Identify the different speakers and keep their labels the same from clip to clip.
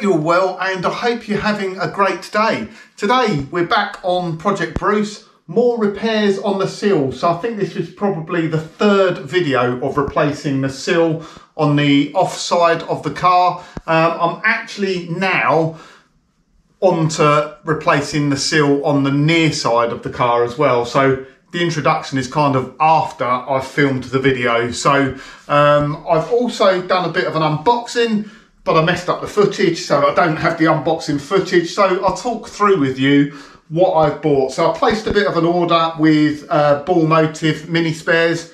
Speaker 1: hope you're well and I hope you're having a great day. Today we're back on Project Bruce, more repairs on the sill. So I think this is probably the third video of replacing the sill on the off side of the car. Um, I'm actually now onto replacing the sill on the near side of the car as well. So the introduction is kind of after I've filmed the video. So um, I've also done a bit of an unboxing, but I messed up the footage, so I don't have the unboxing footage. So I'll talk through with you what I've bought. So I placed a bit of an order with uh, Bull Motif mini spares,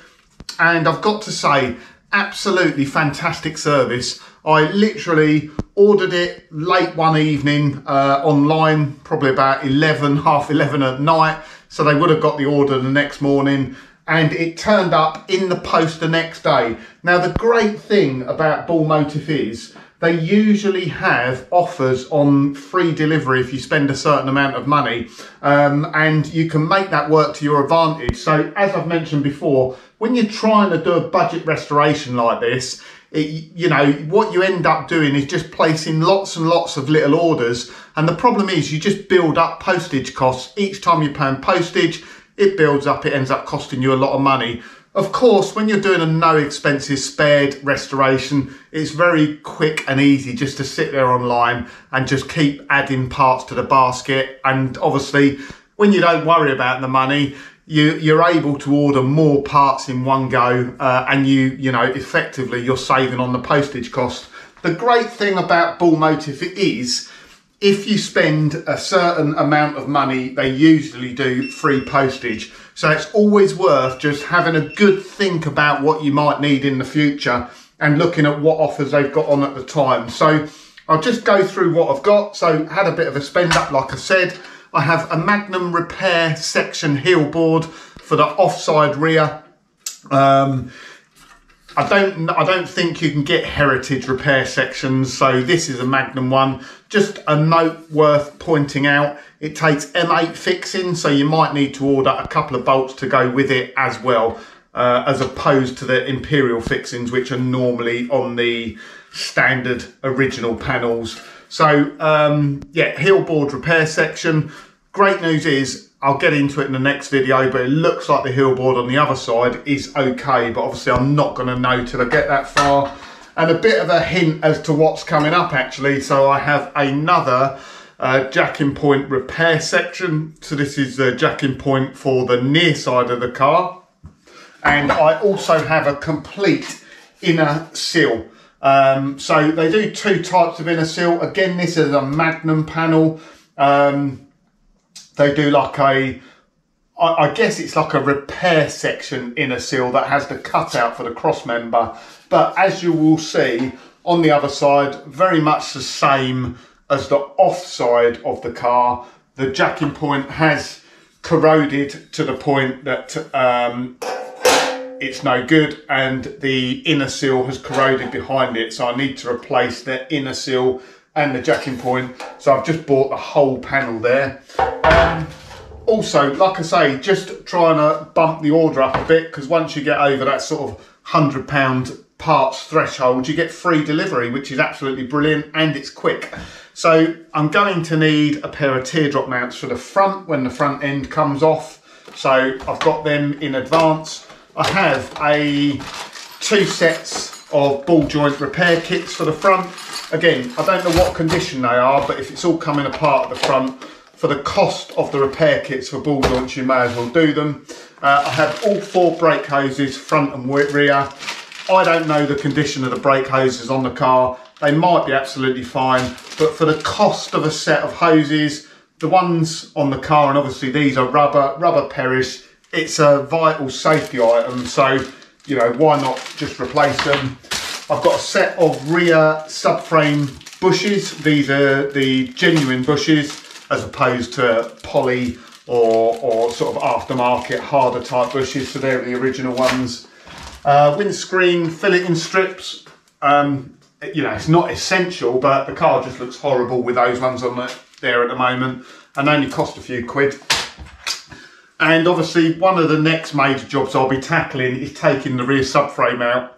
Speaker 1: and I've got to say, absolutely fantastic service. I literally ordered it late one evening uh, online, probably about 11, half 11 at night so they would have got the order the next morning and it turned up in the post the next day. Now, the great thing about Bull Motif is they usually have offers on free delivery if you spend a certain amount of money um, and you can make that work to your advantage. So as I've mentioned before, when you're trying to do a budget restoration like this, it, you know, what you end up doing is just placing lots and lots of little orders. And the problem is you just build up postage costs. Each time you're paying postage, it builds up, it ends up costing you a lot of money. Of course, when you're doing a no expenses spared restoration, it's very quick and easy just to sit there online and just keep adding parts to the basket. And obviously, when you don't worry about the money, you, you're able to order more parts in one go uh, and you, you know, effectively you're saving on the postage cost. The great thing about Bull Motif is if you spend a certain amount of money, they usually do free postage. So it's always worth just having a good think about what you might need in the future and looking at what offers they've got on at the time. So I'll just go through what I've got. So had a bit of a spend up, like I said. I have a Magnum repair section heel board for the offside rear. Um, I don't I don't think you can get heritage repair sections, so this is a Magnum one. Just a note worth pointing out, it takes M8 fixing, so you might need to order a couple of bolts to go with it as well, uh, as opposed to the Imperial fixings, which are normally on the standard original panels. So um, yeah, heel board repair section. Great news is, I'll get into it in the next video, but it looks like the heel board on the other side is okay, but obviously I'm not going to know till I get that far. And a bit of a hint as to what's coming up actually. So I have another uh, jacking point repair section. So this is the jacking point for the near side of the car. And I also have a complete inner sill. Um, so they do two types of inner sill. Again, this is a Magnum panel. Um, they do like a I, guess it's like a repair section in a seal that has the cutout for the cross member. But as you will see on the other side, very much the same as the off side of the car. The jacking point has corroded to the point that um, it's no good and the inner sill has corroded behind it. So I need to replace the inner sill and the jacking point. So I've just bought the whole panel there. Um, also, like I say, just trying to bump the order up a bit because once you get over that sort of hundred pound parts threshold, you get free delivery, which is absolutely brilliant and it's quick. So I'm going to need a pair of teardrop mounts for the front when the front end comes off. So I've got them in advance. I have a two sets of ball joint repair kits for the front Again, I don't know what condition they are, but if it's all coming apart at the front, for the cost of the repair kits for ball joints, you may as well do them. Uh, I have all four brake hoses, front and rear. I don't know the condition of the brake hoses on the car. They might be absolutely fine, but for the cost of a set of hoses, the ones on the car, and obviously these are rubber, rubber perish, it's a vital safety item. So, you know, why not just replace them? I've got a set of rear subframe bushes. These are the genuine bushes as opposed to poly or, or sort of aftermarket harder type bushes. So they're the original ones. Uh, windscreen filleting strips. Um, you know, it's not essential, but the car just looks horrible with those ones on there at the moment and only cost a few quid. And obviously one of the next major jobs I'll be tackling is taking the rear subframe out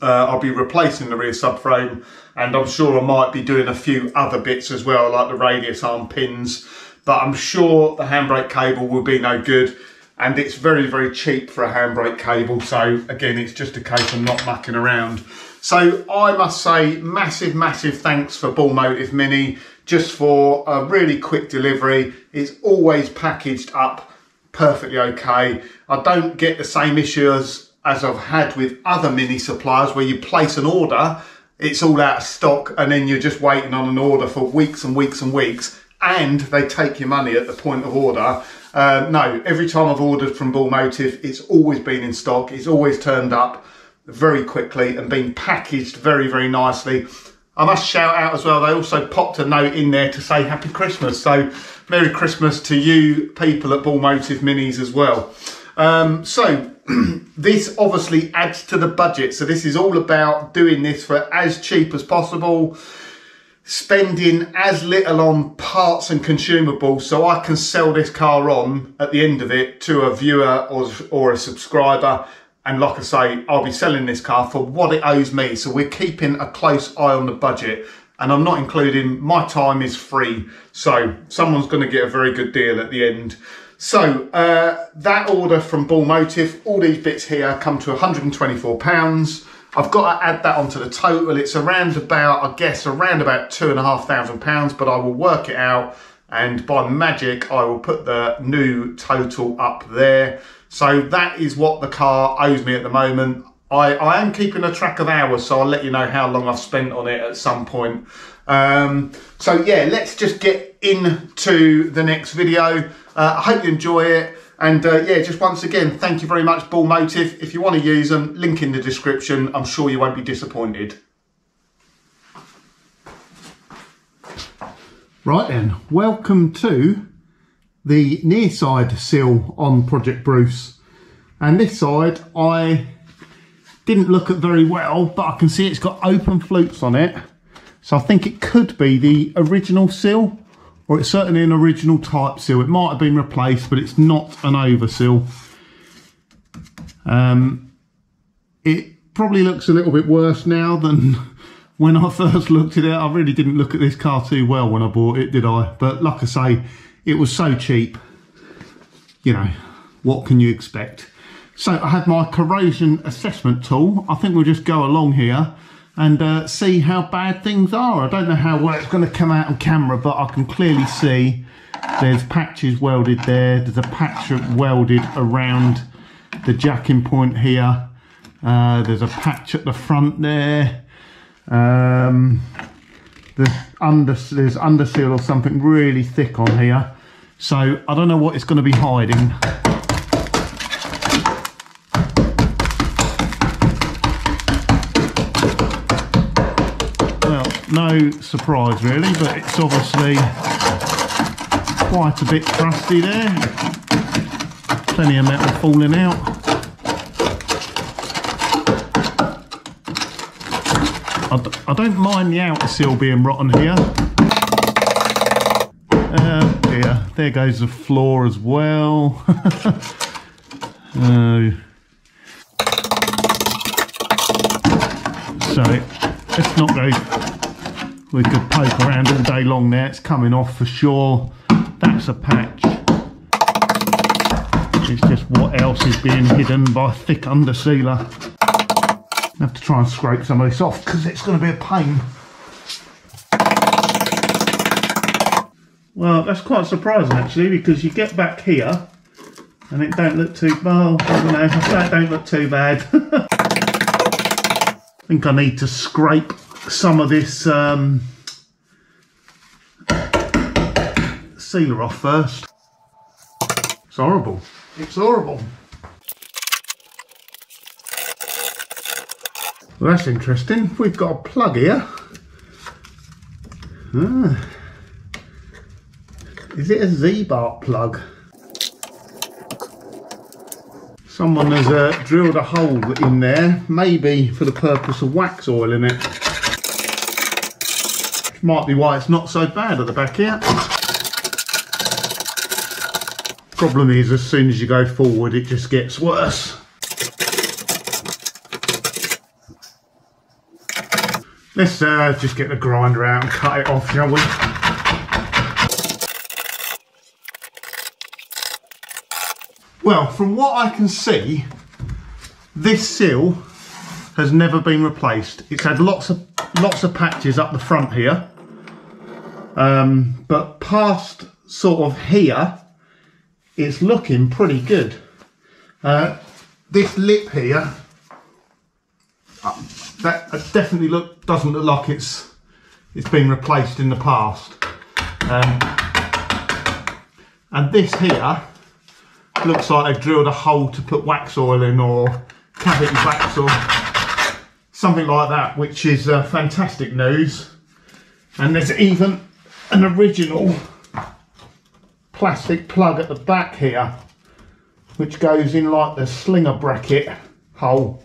Speaker 1: Uh, I'll be replacing the rear subframe and I'm sure I might be doing a few other bits as well, like the radius arm pins. But I'm sure the handbrake cable will be no good and it's very, very cheap for a handbrake cable. So again, it's just a case of not mucking around. So I must say massive, massive thanks for Bull Motif Mini just for a really quick delivery. It's always packaged up perfectly okay. I don't get the same issues as I've had with other mini suppliers where you place an order, it's all out of stock and then you're just waiting on an order for weeks and weeks and weeks and they take your money at the point of order. Uh, no, every time I've ordered from Bull Motif, it's always been in stock. It's always turned up very quickly and been packaged very, very nicely. I must shout out as well, they also popped a note in there to say Happy Christmas. So Merry Christmas to you people at Bull Motif Minis as well. Um, so this obviously adds to the budget. So this is all about doing this for as cheap as possible, spending as little on parts and consumables so I can sell this car on at the end of it to a viewer or, or a subscriber and like I say, I'll be selling this car for what it owes me. So we're keeping a close eye on the budget and I'm not including my time is free. So someone's going to get a very good deal at the end. So uh, that order from Bull Motif, all these bits here come to £124. I've got to add that onto the total. It's around about, I guess, around about two and a half thousand pounds, but I will work it out and by magic, I will put the new total up there. So that is what the car owes me at the moment. I, I am keeping a track of hours, so I'll let you know how long I've spent on it at some point. Um, so yeah, let's just get into the next video. Uh, I hope you enjoy it. And uh, yeah, just once again, thank you very much, Bull Motif. If you want to use them, link in the description. I'm sure you won't be disappointed. Right then, welcome to the near side sill on Project Bruce. And this side I didn't look at very well, but I can see it's got open flutes on it. So I think it could be the original sill, or it's certainly an original type sill. It might have been replaced, but it's not an oversill. Um, it probably looks a little bit worse now than when I first looked at it. I really didn't look at this car too well when I bought it, did I? But like I say, it was so cheap, you know, what can you expect? So I have my corrosion assessment tool. I think we'll just go along here and uh, see how bad things are. I don't know how well it's going to come out on camera, but I can clearly see there's patches welded there. There's a patch welded around the jacking point here. Uh, there's a patch at the front there. Um, the under, there's underseal or something really thick on here. So I don't know what it's going to be hiding. No surprise really, but it's obviously quite a bit crusty there. Plenty of metal falling out. I, don't mind the outer sill being rotten here. Uh, yeah, there goes the floor as well. uh, so let's not go we could poke around all day long there. It's coming off for sure. That's a patch. It's just what else is being hidden by thick undersealer. I have to try and scrape some of this off because it's going to be a pain. Well, that's quite surprising actually because you get back here and it don't look too, well, I don't know, it don't look too bad. I think I need to scrape some of this um, sealer off first. It's horrible. It's horrible. Well, that's interesting. We've got a plug here. Ah. Is it a Ziebart plug? Someone has uh, drilled a hole in there, maybe for the purpose of wax oil in it. Might be why it's not so bad at the back here. Problem is, as soon as you go forward, it just gets worse. Let's uh, just get the grinder out and cut it off, shall we? Well, from what I can see, this sill has never been replaced. It's had lots of lots of patches up the front here, um, but past sort of here, it's looking pretty good. Uh, this lip here, uh, that definitely look doesn't look like it's it's been replaced in the past. Um, and this here looks like they've drilled a hole to put wax oil in or cavity wax or something like that, which is uh, fantastic news. And there's even an original plastic plug at the back here, which goes in like the slinger bracket hole.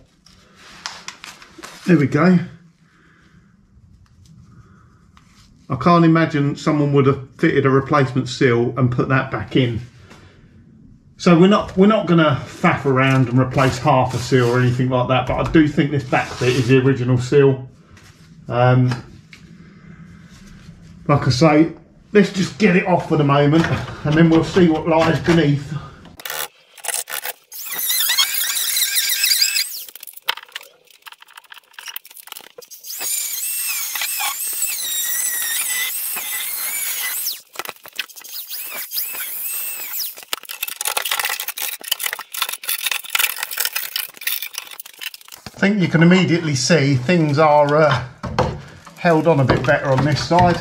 Speaker 1: There we go. I can't imagine someone would have fitted a replacement sill and put that back in. So we're not we're not going to faff around and replace half a sill or anything like that. But I do think this back bit is the original sill. Um, like I say, let's just get it off for the moment, and then we'll see what lies beneath. I think you can immediately see things are uh, held on a bit better on this side.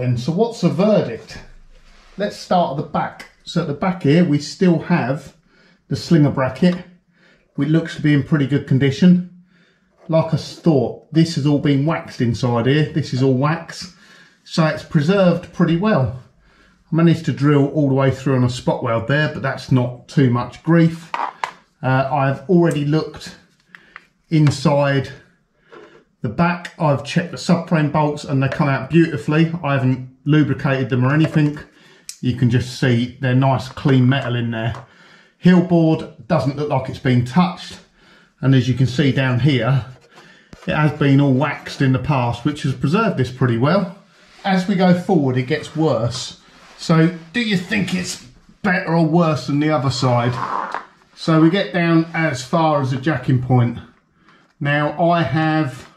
Speaker 1: Then, so what's the verdict? Let's start at the back. So at the back here, we still have the slinger bracket, which looks to be in pretty good condition. Like I thought, this has all been waxed inside here. This is all wax, so it's preserved pretty well. I managed to drill all the way through on a spot weld there, but that's not too much grief. Uh, I've already looked inside the back. I've checked the subframe bolts and they come out beautifully. I haven't lubricated them or anything. You can just see they're nice clean metal in there. Heel board doesn't look like it's been touched. And as you can see down here, it has been all waxed in the past, which has preserved this pretty well. As we go forward, it gets worse. So do you think it's better or worse than the other side? So we get down as far as the jacking point. Now I have,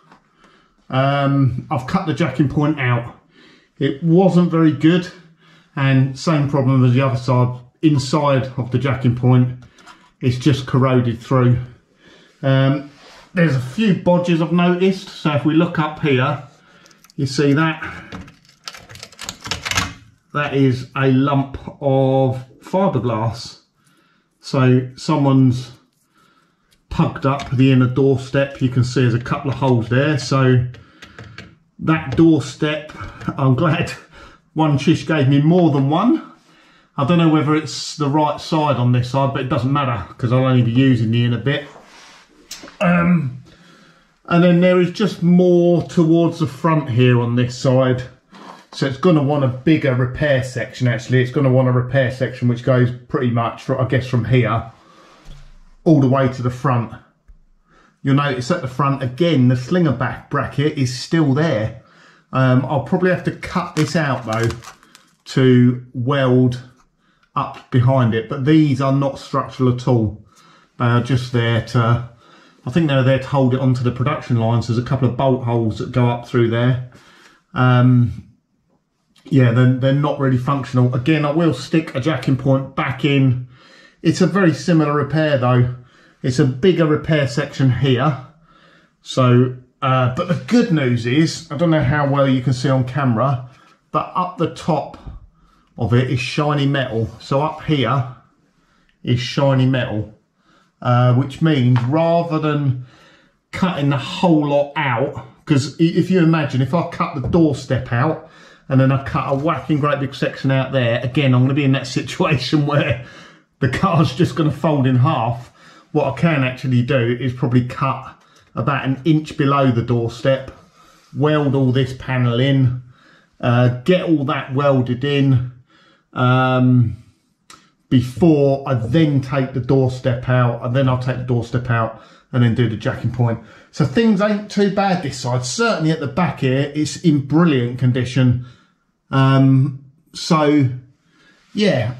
Speaker 1: um, I've cut the jacking point out. It wasn't very good and same problem as the other side. Inside of the jacking point, it's just corroded through. Um, there's a few bodges I've noticed. So if we look up here, you see that that is a lump of fiberglass. So someone's pugged up the inner doorstep. You can see there's a couple of holes there. So that doorstep, I'm glad one Chish gave me more than one. I don't know whether it's the right side on this side, but it doesn't matter because I'll only be using the inner bit. Um, and then there is just more towards the front here on this side. So it's going to want a bigger repair section actually. It's going to want a repair section which goes pretty much, I guess, from here all the way to the front. You'll notice at the front, again, the slinger back bracket is still there. Um, I'll probably have to cut this out though to weld up behind it. But these are not structural at all. They are just there to, I think they're there to hold it onto the production lines. There's a couple of bolt holes that go up through there. Um, yeah, they're, they're not really functional. Again, I will stick a jacking point back in. It's a very similar repair though. It's a bigger repair section here. So, uh, but the good news is, I don't know how well you can see on camera, but up the top of it is shiny metal. So up here is shiny metal, uh, which means rather than cutting the whole lot out, because if you imagine, if I cut the doorstep out, and then I cut a whacking great big section out there. Again, I'm going to be in that situation where the car's just going to fold in half. What I can actually do is probably cut about an inch below the doorstep, weld all this panel in, uh, get all that welded in um, before I then take the doorstep out, and then I'll take the doorstep out and then do the jacking point. So things ain't too bad this side. Certainly at the back here, it's in brilliant condition. Um, so, yeah.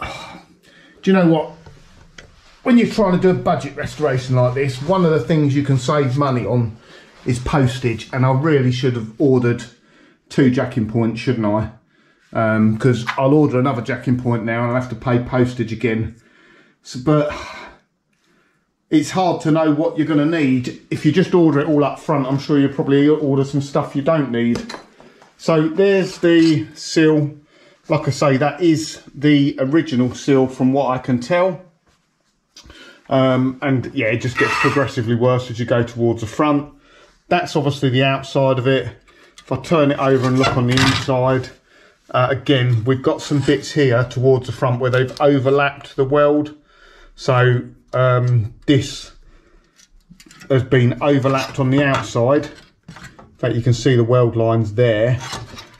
Speaker 1: Do you know what? When you're trying to do a budget restoration like this, one of the things you can save money on is postage. And I really should have ordered two jacking points, shouldn't I? Because um, I'll order another jacking point now and I'll have to pay postage again. So, but it's hard to know what you're going to need. If you just order it all up front, I'm sure you'll probably order some stuff you don't need. So there's the sill. Like I say, that is the original sill from what I can tell. Um, and yeah, it just gets progressively worse as you go towards the front. That's obviously the outside of it. If I turn it over and look on the inside, uh, again, we've got some bits here towards the front where they've overlapped the weld. So um, this has been overlapped on the outside. In fact, you can see the weld lines there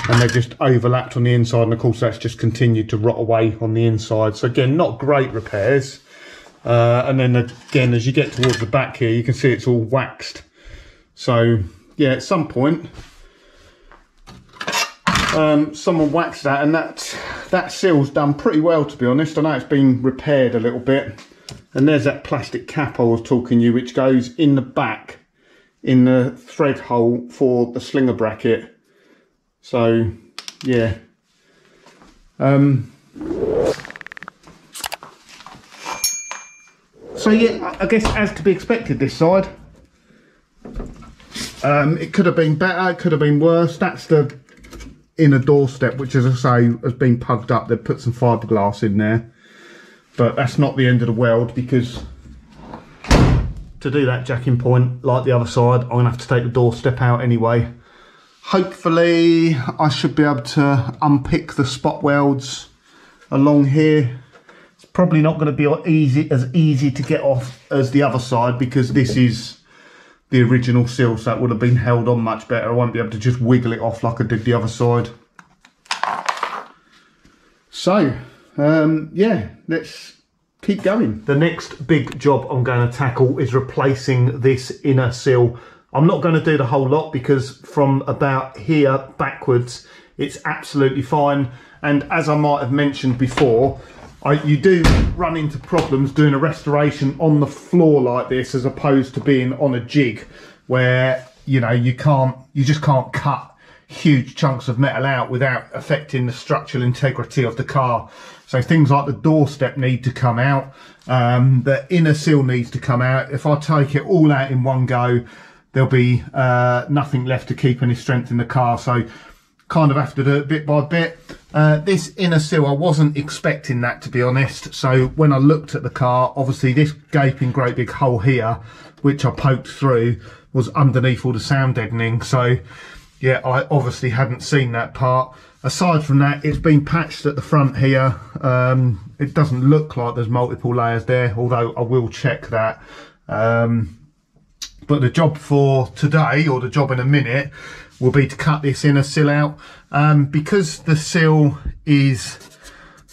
Speaker 1: and they're just overlapped on the inside and of course that's just continued to rot away on the inside. So again, not great repairs. Uh, and then again, as you get towards the back here, you can see it's all waxed. So yeah, at some point, um, someone waxed that and that, that sill's done pretty well to be honest. I know it's been repaired a little bit and there's that plastic cap I was talking you, which goes in the back in the thread hole for the slinger bracket. So, yeah. Um, yeah, I guess as to be expected this side. Um, it could have been better, it could have been worse. That's the inner doorstep, which as I say, has been pugged up. They've put some fiberglass in there but that's not the end of the world because to do that jacking point like the other side I'm gonna have to take the doorstep out anyway hopefully I should be able to unpick the spot welds along here. Probably not going to be easy as easy to get off as the other side because this is the original sill so that would have been held on much better. I won't be able to just wiggle it off like I did the other side. So, um, yeah, let's keep going. The next big job I'm going to tackle is replacing this inner sill I'm not going to do the whole lot because from about here backwards, it's absolutely fine. And as I might have mentioned before, I, you do run into problems doing a restoration on the floor like this as opposed to being on a jig where, you know, you can't, you just can't cut huge chunks of metal out without affecting the structural integrity of the car. So things like the doorstep need to come out, um, the inner sill needs to come out. If I take it all out in one go, there'll be uh, nothing left to keep any strength in the car. So kind of have to do it bit by bit. Uh, this inner sill, I wasn't expecting that to be honest. So when I looked at the car, obviously this gaping great big hole here, which I poked through, was underneath all the sound deadening. So yeah, I obviously hadn't seen that part. Aside from that, it's been patched at the front here. Um, it doesn't look like there's multiple layers there, although I will check that. Um, but the job for today, or the job in a minute, will be to cut this inner sill out. Um, because the sill is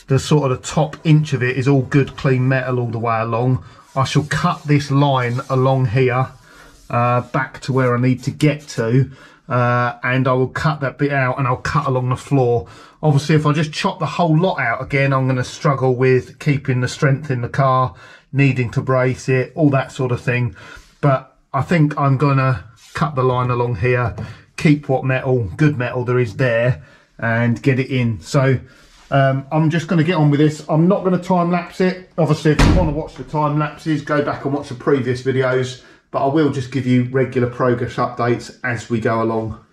Speaker 1: the sort of the top inch of it is all good clean metal all the way along, I shall cut this line along here uh, back to where I need to get to. Uh, and I will cut that bit out and I'll cut along the floor. Obviously, if I just chop the whole lot out again, I'm going to struggle with keeping the strength in the car, needing to brace it, all that sort of thing. But I think I'm gonna cut the line along here, keep what metal, good metal there is there, and get it in. So um, I'm just gonna get on with this. I'm not gonna time lapse it. Obviously, if you wanna watch the time lapses, go back and watch the previous videos, but I will just give you regular progress updates as we go along.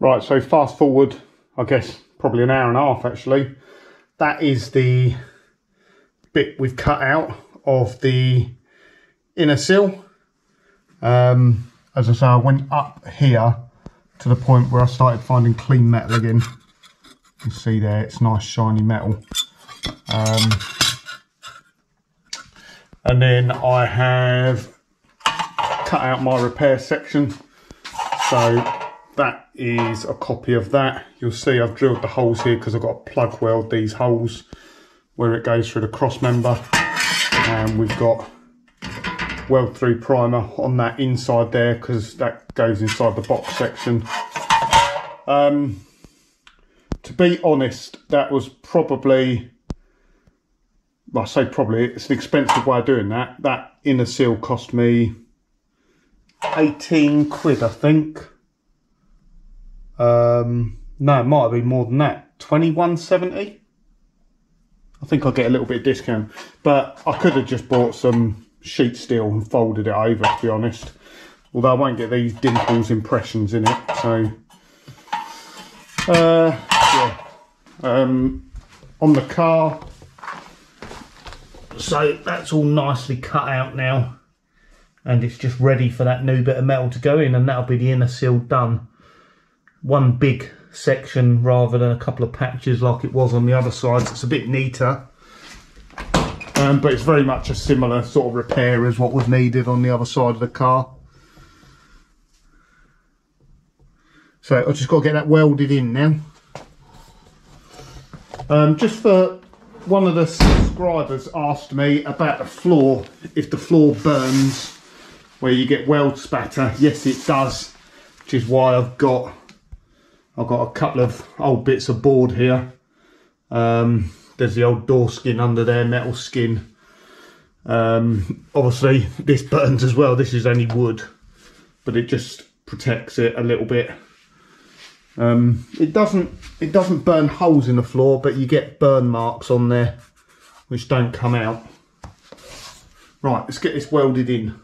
Speaker 1: Right, so fast forward, I guess, probably an hour and a half actually. That is the bit we've cut out of the inner sill um, as I say, I went up here to the point where I started finding clean metal again. You see there, it's nice shiny metal. Um, and then I have cut out my repair section. So that is a copy of that. You'll see I've drilled the holes here because I've got to plug weld these holes where it goes through the cross member. And we've got weld through primer on that inside there because that goes inside the box section. Um, to be honest, that was probably, well, I say probably, it's an expensive way of doing that. That inner sill cost me 18 quid, I think. Um, no, it might have been more than that. 21.70. I think I'll get a little bit of discount, but I could have just bought some sheet steel and folded it over to be honest. Although I won't get these dimples impressions in it so uh, yeah. Um, on the car. So that's all nicely cut out now and it's just ready for that new bit of metal to go in and that'll be the inner sill done. One big section rather than a couple of patches like it was on the other side. So it's a bit neater um, but it's very much a similar sort of repair as what was needed on the other side of the car. So I've just got to get that welded in now. Um, just for one of the subscribers asked me about the floor, if the floor burns where you get weld spatter. Yes, it does, which is why I've got I've got a couple of old bits of board here. Um, there's the old door skin under there, metal skin. Um, obviously, this burns as well. This is only wood, but it just protects it a little bit. Um, it doesn't it doesn't burn holes in the floor, but you get burn marks on there, which don't come out. Right, let's get this welded in.